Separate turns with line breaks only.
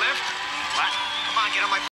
left. What? Come on, get on my